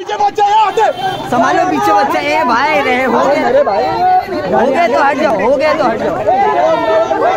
पीछे बच्चा संभालो पीछे बच्चा ए भाई रहे हो गए मेरे भाई। हो गए तो हट जाओ हो गए तो हट जाओ।